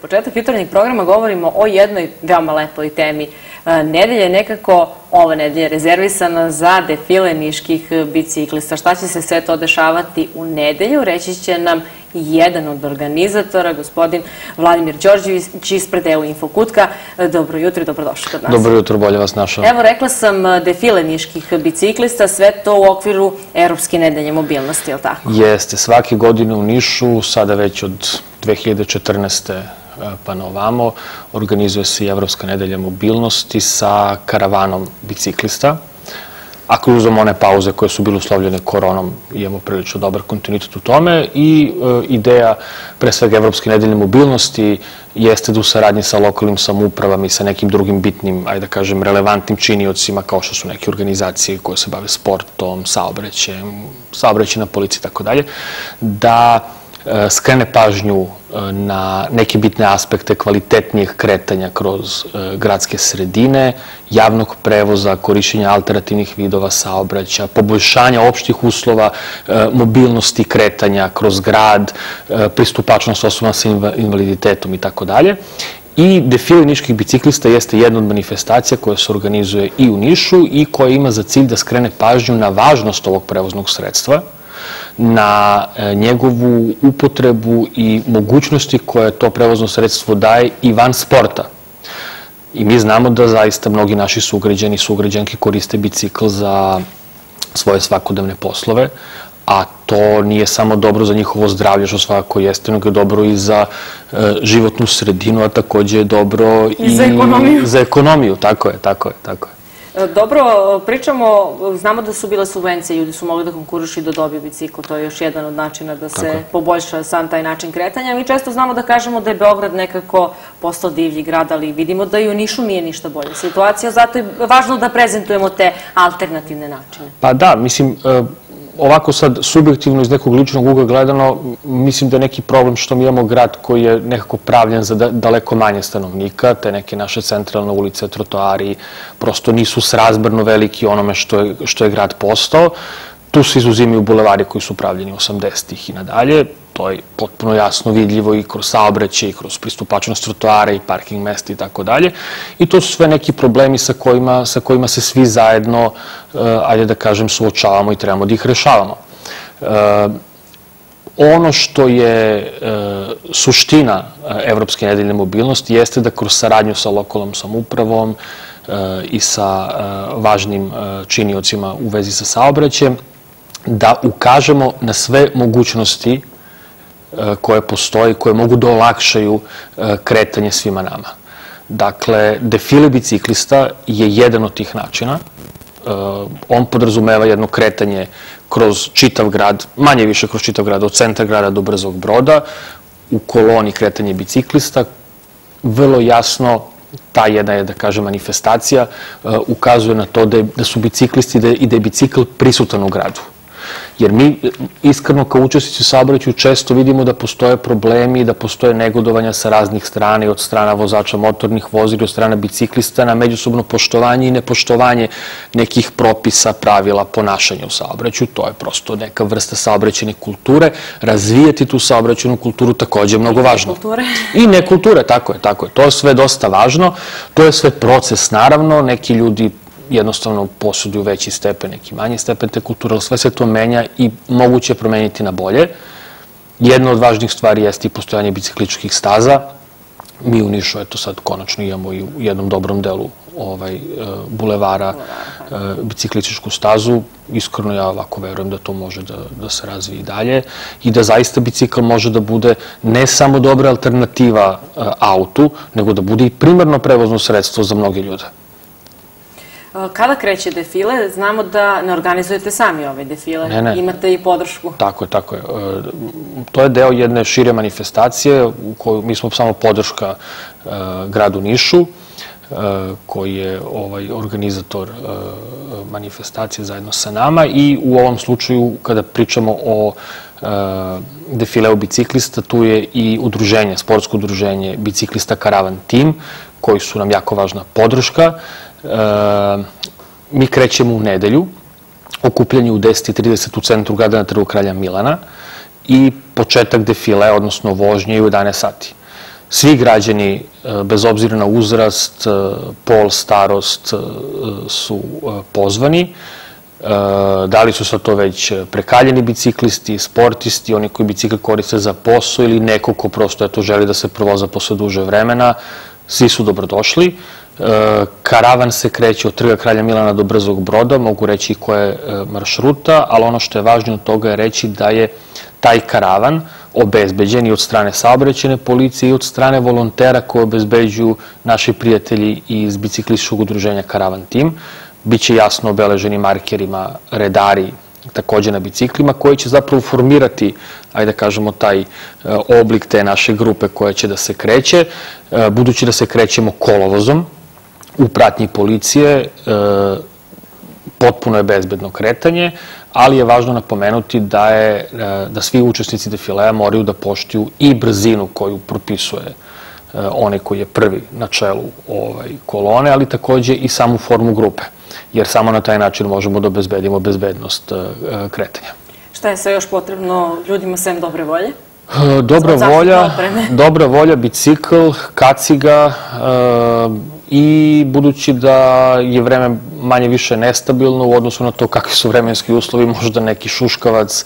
početak jutarnjeg programa govorimo o jednoj veoma lepoj temi. E, nedelja je nekako ova nedelja rezervisana za defile niških biciklista. Šta će se sve to dešavati u nedelju? Reći će nam jedan od organizatora, gospodin Vladimir Đorđević ispred EU Infokutka. E, dobro jutro i dobrodošli kod nas. Dobro jutro, bolje vas našao. Evo, rekla sam e, defile niških biciklista, sve to u okviru Europske nedelje mobilnosti, je li tako? Jeste, svake godine u Nišu, sada već od 2014 e, pa na ovamo, organizuje se i Evropska nedelja mobilnosti sa karavanom biciklista. Ako uzamo one pauze koje su bile uslovljene koronom, imamo prilično dobar kontinuitet u tome i e, ideja pre svega Evropske nedelje mobilnosti jeste da u saradnji sa lokalnim samoupravama i sa nekim drugim bitnim, ajde da kažem, relevantnim činiocima kao što su neke organizacije koje se bave sportom, saobraćajem, saobraćena policija i tako dalje, da E, skrene pažnju e, na neke bitne aspekte kvalitetnijeg kretanja kroz e, gradske sredine, javnog prevoza, korišćenja alternativnih vidova saobraća, poboljšanja opštih uslova, mobilnosti kretanja kroz grad, pristupačnost osoba sa invaliditetom i tako dalje. I defile niških biciklista jeste jedna od manifestacija koja se organizuje i u Nišu i koja ima za cilj da skrene pažnju na važnost ovog prevoznog sredstva, na e, njegovu upotrebu i mogućnosti koje to prevozno sredstvo daje i van sporta. I mi znamo da zaista mnogi naši sugrađani i sugrađanki koriste bicikl za svoje svakodnevne poslove, a to nije samo dobro za njihovo zdravlje, što svakako jeste, nego je dobro i za e, životnu sredinu, a takođe je dobro i, i za ekonomiju. Za ekonomiju, tako je, tako je, tako je. Dobro, pričamo, znamo da su bile subvencije, ljudi su mogli da konkurišu i da dobiju bicikl, to je još jedan od načina da se poboljša sam taj način kretanja. Mi često znamo da kažemo da je Beograd nekako postao divlji grad, ali vidimo da i u Nišu nije ništa bolja situacija, zato je važno da prezentujemo te alternativne načine. Pa da, mislim, e, ovako sad subjektivno iz nekog ličnog ugla gledano, mislim da je neki problem što mi imamo grad koji je nekako pravljen za daleko manje stanovnika, te neke naše centralne ulice, trotoari, prosto nisu srazbrno veliki onome što je, što je grad postao. Tu se izuzimaju bulevari koji su pravljeni 80-ih i nadalje. To je potpuno jasno vidljivo i kroz saobraćaj, i kroz pristupačnost trotoara i parking mesta i tako dalje. I to su sve neki problemi sa kojima, sa kojima se svi zajedno, uh, ajde da kažem, suočavamo i trebamo da ih rešavamo. Uh, ono što je uh, suština Evropske nedeljne mobilnosti jeste da kroz saradnju sa lokalnom samupravom i sa važnim činiocima u vezi sa saobraćajem, da ukažemo na sve mogućnosti e, koje postoji, koje mogu da olakšaju e, kretanje svima nama. Dakle, defile biciklista je jedan od tih načina. E, on podrazumeva jedno kretanje kroz čitav grad, manje više kroz čitav grad, od centra grada do brzog broda, u koloni kretanje biciklista, vrlo jasno ta jedna je, da kažem, manifestacija ukazuje na to da, da su biciklisti da i da je bicikl prisutan u gradu. Jer mi iskreno kao učestnici u saobraćaju često vidimo da postoje problemi, da postoje negodovanja sa raznih strana i od strana vozača motornih vozila, od strana biciklista na međusobno poštovanje i nepoštovanje nekih propisa, pravila, ponašanja u saobraćaju. To je prosto neka vrsta saobraćene kulture. Razvijati tu saobraćenu kulturu takođe je mnogo važno. Kulture. I nekulture, tako je, tako je. To je sve dosta važno. To je sve proces, naravno. Neki ljudi jednostavno posuduju veći stepen, neki manji stepen te kulture, ali sve se to menja i moguće je promeniti na bolje. Jedna od važnih stvari jeste i postojanje bicikličkih staza. Mi u Nišu, eto sad, konačno imamo i u jednom dobrom delu ovaj, e, bulevara e, bicikličku stazu. Iskreno ja ovako verujem da to može da, da se razvije i dalje i da zaista bicikl može da bude ne samo dobra alternativa e, autu, nego da bude i primarno prevozno sredstvo za mnoge ljude. Kada kreće defile? Znamo da ne organizujete sami ove defile. Ne, ne. Imate i podršku. Tako je, tako je. E, to je deo jedne šire manifestacije u kojoj mi smo samo podrška e, gradu Nišu, koji je ovaj organizator manifestacije zajedno sa nama i u ovom slučaju kada pričamo o defileu biciklista, tu je i udruženje, sportsko udruženje biciklista Karavan Team, koji su nam jako važna podrška. E, mi krećemo u nedelju, okupljanje u 10.30 u centru grada na trgu kralja Milana i početak defile, odnosno vožnje u 11 sati. svi građani, bez obzira na uzrast, pol, starost, su pozvani. Da li su sa to već prekaljeni biciklisti, sportisti, oni koji bicikl koriste za posao ili neko ko prosto želi da se provoza posle duže vremena, svi su dobrodošli. Karavan se kreće od Trga Kralja Milana do Brzog broda, mogu reći koja je maršruta, ali ono što je važnije od toga je reći da je taj karavan obezbeđen i od strane saobraćene policije i od strane volontera koje obezbeđuju naši prijatelji iz biciklističkog udruženja Karavan Team. Biće jasno obeleženi markerima redari takođe na biciklima, koji će zapravo formirati, ajde da kažemo, taj oblik te naše grupe koja će da se kreće, budući da se krećemo kolovozom, u pratnji policije e, potpuno je bezbedno kretanje, ali je važno napomenuti da, je, e, da svi učesnici defilea moraju da poštuju i brzinu koju propisuje e, onaj koji je prvi na čelu ovaj, kolone, ali takođe i samu formu grupe, jer samo na taj način možemo da obezbedimo bezbednost kretanja. Šta je sve još potrebno ljudima sem dobre volje? Dobra volja, dobra volja, bicikl, kaciga, i budući da je vreme manje više nestabilno u odnosu na to kakvi su vremenski uslovi, možda neki šuškavac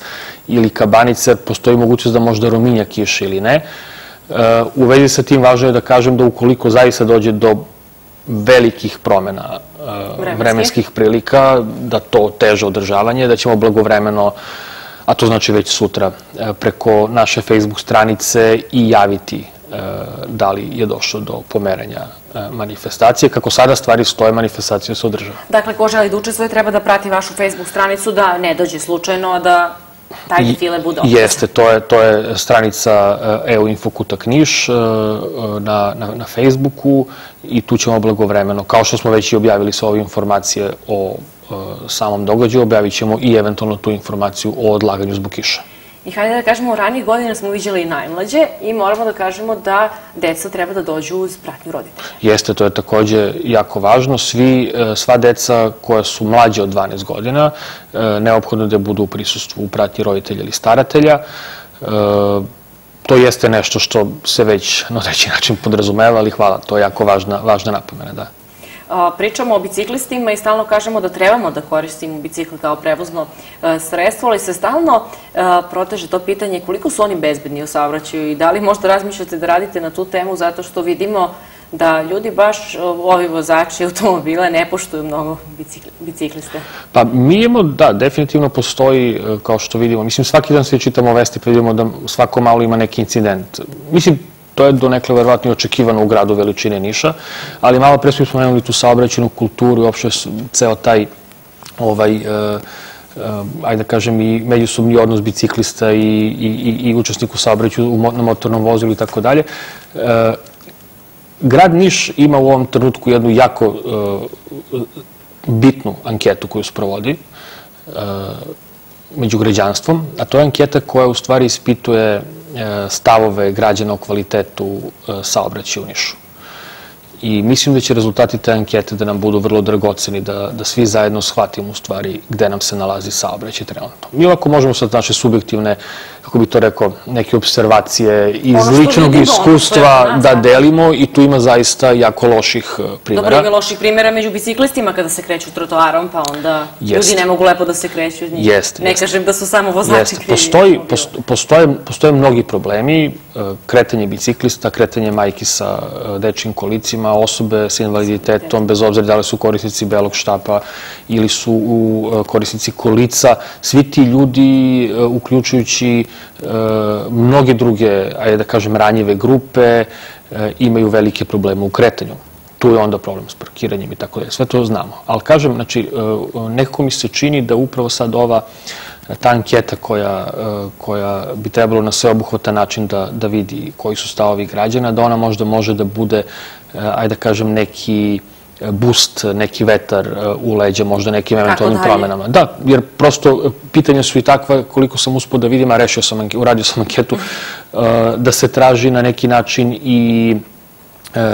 ili kabanice, postoji mogućnost da možda rominja kiše ili ne. Uh, u vezi sa tim važno je da kažem da ukoliko zaista dođe do velikih promena uh, vremenskih prilika, da to teže održavanje, da ćemo blagovremeno a to znači već sutra, uh, preko naše Facebook stranice i javiti da li je došlo do pomeranja E, manifestacije. Kako sada stvari stoje, manifestacija se održava. Dakle, ko želi da učestvuje, treba da prati vašu Facebook stranicu, da ne dođe slučajno, da taj defile bude opisan. Jeste, to je, to je stranica EU Info Kuta Kniš e, na, na, na Facebooku i tu ćemo blagovremeno, kao što smo već i objavili sve ove informacije o e, samom događaju, objavit ćemo i eventualno tu informaciju o odlaganju zbog kiša. I hajde da kažemo, u ranijih godina smo viđali i najmlađe i moramo da kažemo da deca treba da dođu uz pratnju roditelja. Jeste, to je takođe jako važno. Svi, e, sva deca koja su mlađe od 12 godina, e, neophodno da budu u prisustvu u pratnji roditelja ili staratelja. E, to jeste nešto što se već na odreći način podrazumeva, ali hvala, to je jako važna, važna napomena, da pričamo o biciklistima i stalno kažemo da trebamo da koristimo bicikl kao prevozno e, sredstvo, ali se stalno e, proteže to pitanje koliko su oni bezbedni u saobraćaju i da li možda razmišljate da radite na tu temu zato što vidimo da ljudi baš, ovi vozači automobile, ne poštuju mnogo bicikliste? Pa mi imamo, da, definitivno postoji, e, kao što vidimo, mislim svaki dan svi čitamo vesti pa vidimo da svako malo ima neki incident. Mislim, To je donekle verovatno i očekivano u gradu veličine Niša, ali malo pre smo spomenuli tu saobraćenu kulturu i uopšte ceo taj ovaj, uh, uh, ajde da kažem, i međusobni odnos biciklista i, i, i učesniku saobraću na motornom vozilu i tako dalje. Grad Niš ima u ovom trenutku jednu jako uh, bitnu anketu koju sprovodi među građanstvom, a to je anketa koja u stvari ispituje E, stavove građana o kvalitetu e, saobraćaja u Nišu i mislim da će rezultati te ankete da nam budu vrlo dragoceni, da, da svi zajedno shvatimo u stvari gde nam se nalazi saobraćaj trenutno. Mi ovako možemo sad naše subjektivne, kako bi to rekao, neke observacije iz ono ličnog vidimo, iskustva da delimo i tu ima zaista jako loših primjera. Dobro, ima loših primjera među biciklistima kada se kreću trotoarom, pa onda jest. ljudi ne mogu lepo da se kreću od njih. Jest, ne jest. kažem da su samo vozači krivi. Postoji, postoje, postoje mnogi problemi, e, kretanje biciklista, kretanje majki sa e, dečim kolicima, osobe sa invaliditetom, bez obzira da li su korisnici belog štapa ili su u e, korisnici kolica, svi ti ljudi, e, uključujući e, mnoge druge, ajde da kažem, ranjive grupe, imaju velike probleme u kretanju. Tu je onda problem s parkiranjem i tako da Sve to znamo. Ali kažem, znači, nekako mi se čini da upravo sad ova ta anketa koja, koja bi trebalo na sveobuhvatan način da, da vidi koji su stavovi građana, da ona možda može da bude ajde da kažem, neki boost, neki vetar eh, u leđa, možda nekim eventualnim promenama. Da, jer prosto pitanja su i takva, koliko sam uspio da vidim, a rešio sam, uradio sam anketu, da se traži na neki način i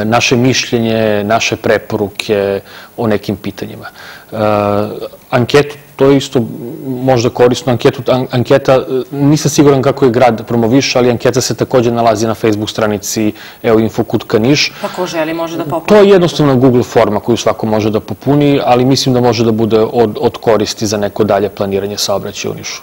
naše mišljenje, naše preporuke o nekim pitanjima. E, anketu, to je isto možda korisno, anketu, anketa, nisam siguran kako je grad promoviša, ali anketa se takođe nalazi na Facebook stranici Evo Infokutka Niš. Pa ko želi može da popuni? To je jednostavno Google forma koju svako može da popuni, ali mislim da može da bude od, od koristi za neko dalje planiranje saobraćaja u Nišu.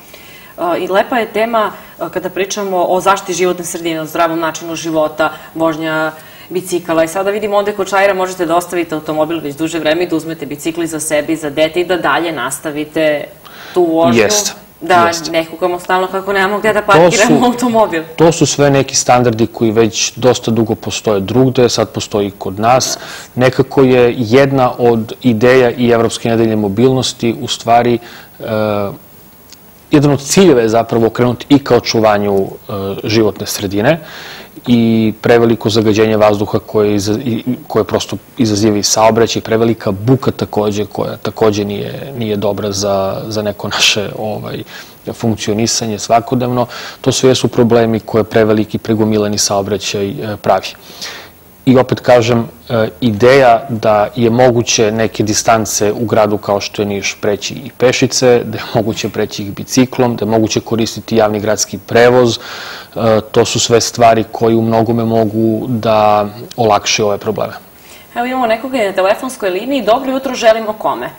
I lepa je tema kada pričamo o zaštiti životne sredine, o zdravom načinu života, vožnja bicikala. I sada vidimo ovde kod Čajra možete da ostavite automobil već duže vreme i da uzmete bicikli za sebi, za dete i da dalje nastavite tu vožnju. Jeste. Da Jeste. ne kukamo stalno kako nemamo gde da parkiramo su, automobil. To su sve neki standardi koji već dosta dugo postoje drugde, sad postoji i kod nas. Nekako je jedna od ideja i Evropske nedelje mobilnosti u stvari uh, jedan od ciljeva je zapravo okrenuti i ka očuvanju uh, životne sredine i preveliko zagađenje vazduha koje, koje prosto izaziva i saobraćaj, prevelika buka takođe, koja takođe nije, nije dobra za, za neko naše ovaj, funkcionisanje svakodnevno. To sve su problemi koje preveliki pregomilani saobraćaj eh, pravi. I opet kažem, e, ideja da je moguće neke distance u gradu kao što je Niš preći i pešice, da je moguće preći ih biciklom, da je moguće koristiti javni gradski prevoz, e, to su sve stvari koje u mnogome mogu da olakše ove probleme. Evo imamo nekoga na telefonskoj liniji. Dobro jutro, želimo kome?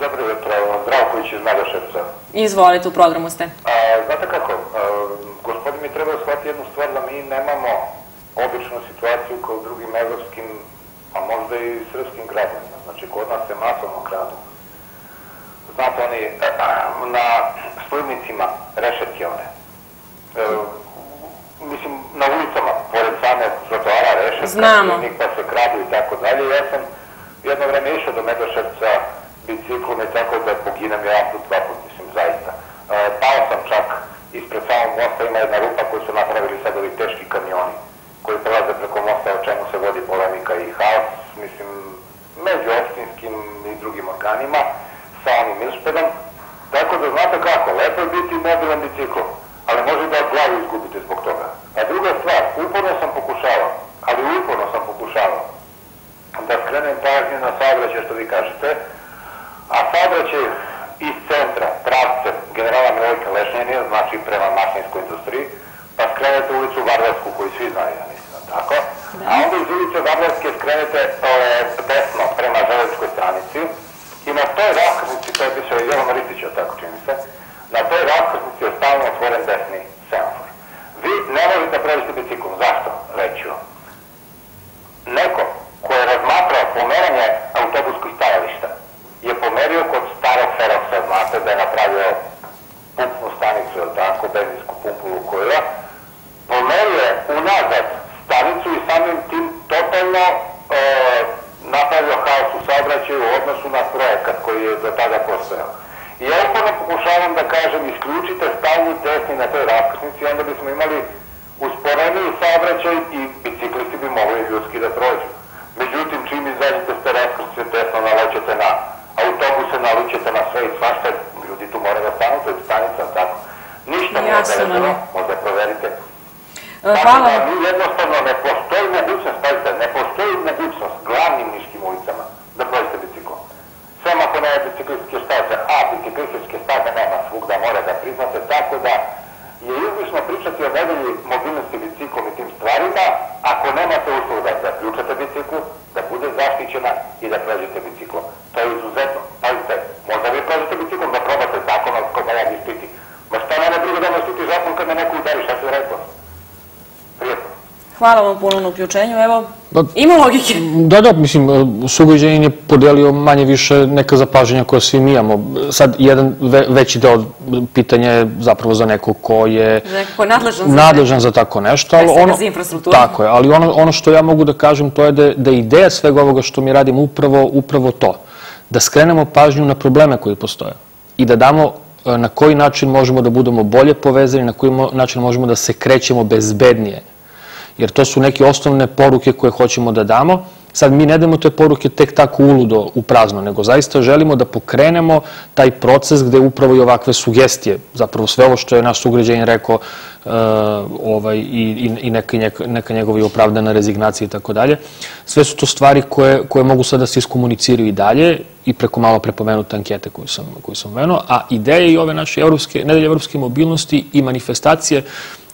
Dobro jutro, Zdravković iz Nadoševca. Izvolite, u programu ste. A, znate kako, a, gospodin mi treba shvatiti jednu stvar da mi nemamo običnu situaciju kao u drugim evropskim, a možda i srpskim gradima. Znači, kod nas se masovno kradu. Znate, oni na slivnicima rešetke one. E, mislim, na ulicama, pored same trotoara rešetka, Znamo. pa se kradu i tako dalje. Ja sam jedno vreme išao do Medoševca biciklom i tako da poginem jedan put, dva put, mislim, zaista. E, pao sam čak ispred samog mosta, ima jedna rupa koju su napravili sad ovi teški kamioni koji prelaze preko mosta, o čemu se vodi polemika i haos, mislim, među opštinskim i drugim organima, sa onim milšpedom. Tako da znate kako, lepo je biti mobilan biciklom, ali može da glavu izgubite zbog toga. A druga stvar, uporno sam pokušavao, ali uporno sam pokušavao da skrenem pažnju na saobraćaj što vi kažete, a saobraćaj iz centra, pravce generala Milojka Lešnjenija, znači prema mašinskoj industriji, pa skrenete ulicu Varvarsku koju svi znaju, ja mislim, tako? Da. A onda iz ulice Varvarske skrenete e, desno prema železničkoj stranici i na toj raskrsnici, to je pisao Jovan Ristića, tako čini se, na toj raskrsnici je stalno otvoren desni semafor. Vi ne možete da pređete biciklom. Zašto? Reću vam. Neko ko je razmatrao pomeranje autobuskog stajališta je pomerio kod starog Feroxa, znate da je napravio pumpnu stanicu, tako, benzinsku pumpu Lukoila, pomerio unazad stanicu i samim tim totalno e, napravio haos u saobraćaju u odnosu na projekat koji je do tada postojao. I ja uporno pokušavam da kažem, isključite stavni desni na toj raskrsnici, onda bismo imali usporeniji saobraćaj i biciklisti bi mogli ljudski da prođu. Međutim, čim izađete s raskrsnice desno, nalećete na autobuse, nalećete na sve i svašta, ljudi tu mora da stanu, to je stanica, tako. Ništa nije određeno, možda proverite. Hvala. Dakle, mi jednostavno ne postoji mogućnost, pazite, ne postoji mogućnost glavnim niškim ulicama da prođete biciklom. Sem ako nema biciklističke staze, a biciklističke staze nema svugda, mora da priznate, tako da je izlišno pričati o nedelji mobilnosti biciklom i tim stvarima, ako nemate uslov da zaključate biciklu, da bude zaštićena i da prođete biciklom. To je izuzetno. Pazite, možda vi prođete biciklom da probate zakon od koga ja ispiti. Ma šta mene drugo da me štiti zakon kad me neko udari, šta se rekao? Hvala vam puno na uključenju, evo, da, ima logike. Da, da, mislim, Sugođenin je podelio manje više neka zapaženja koje svi mi imamo. Sad, jedan ve, veći deo pitanja je zapravo za neko ko je... Za neko ko je nadležan za, nadležan za tako nešto. Ali ono, za infrastrukturu. Tako je, ali ono, ono što ja mogu da kažem to je da, da je ideja svega ovoga što mi radimo upravo, upravo to. Da skrenemo pažnju na probleme koji postoje i da damo e, na koji način možemo da budemo bolje povezani, na koji način možemo da se krećemo bezbednije jer to su neke osnovne poruke koje hoćemo da damo Sad, mi ne damo te poruke tek tako uludo u prazno, nego zaista želimo da pokrenemo taj proces gde upravo i ovakve sugestije, zapravo sve ovo što je naš sugrađanin rekao, uh, ovaj, i, i neka, neka njegova i opravdana rezignacija i tako dalje. Sve su to stvari koje, koje mogu sada da se iskomuniciraju i dalje i preko malo prepomenute ankete koju sam, koju sam a ideje i ove naše evropske, nedelje evropske mobilnosti i manifestacije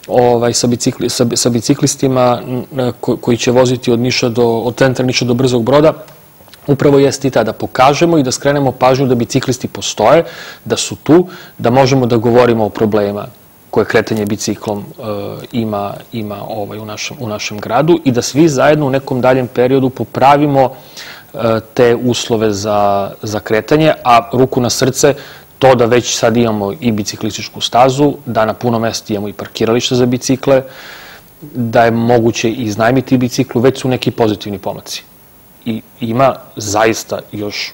ovaj, sa, bicikli, sa, biciklistima koji će voziti od, Niša do, od centra Niša do Brzog broda, upravo jeste i ta da pokažemo i da skrenemo pažnju da biciklisti postoje, da su tu, da možemo da govorimo o problema koje kretanje biciklom uh, ima, ima ovaj, u, našem, u našem gradu i da svi zajedno u nekom daljem periodu popravimo uh, te uslove za, za kretanje, a ruku na srce, to da već sad imamo i biciklističku stazu, da na puno mesta imamo i parkiralište za bicikle, da je moguće iznajmiti biciklu, već su neki pozitivni pomaci. I ima zaista još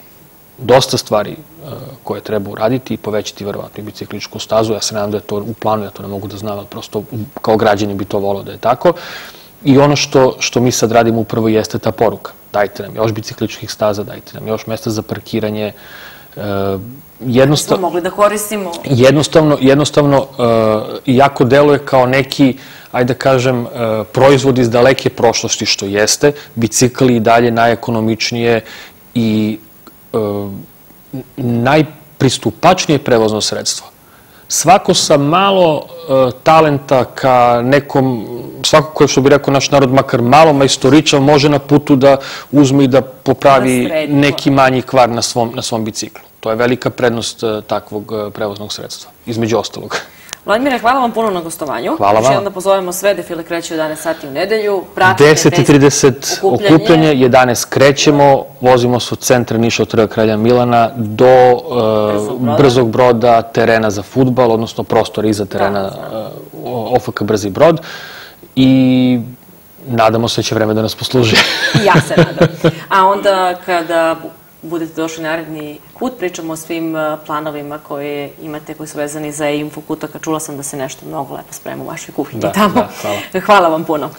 dosta stvari uh, koje treba uraditi i povećati verovatno i bicikličku stazu. Ja se nadam da je to u planu, ja to ne mogu da znam, ali prosto kao građani bi to volao da je tako. I ono što, što mi sad radimo upravo jeste ta poruka. Dajte nam još bicikličkih staza, dajte nam još mesta za parkiranje, uh, jednostavno... mogli da koristimo. Jednostavno, jednostavno uh, jako deluje kao neki, ajde da kažem, uh, proizvod iz daleke prošlosti, što jeste. Bicikli i dalje najekonomičnije i uh, najpristupačnije prevozno sredstvo. Svako sa malo uh, talenta ka nekom, svako koji, što bi rekao naš narod, makar malo majstoričan, može na putu da uzme i da popravi da neki manji kvar na svom, na svom biciklu. To je velika prednost uh, takvog uh, prevoznog sredstva, između ostalog. Vladimire, hvala vam puno na gostovanju. Hvala vam. Još da pozovemo sve, defile kreće u 11 sati u nedelju. 10.30 okupljanje, 11 krećemo, vozimo se od centra Niša od Trga Kralja Milana do uh, Brzog broda, terena za futbal, odnosno prostora iza terena da, OFK Brzi brod. I nadamo se da će vreme da nas posluži. ja se nadam. A onda kada budete došli naredni put, pričamo o svim uh, planovima koje imate, koji su vezani za info kutaka. Čula sam da se nešto mnogo lepo sprema u vašoj kuhinji da, tamo. Da, hvala. hvala vam puno.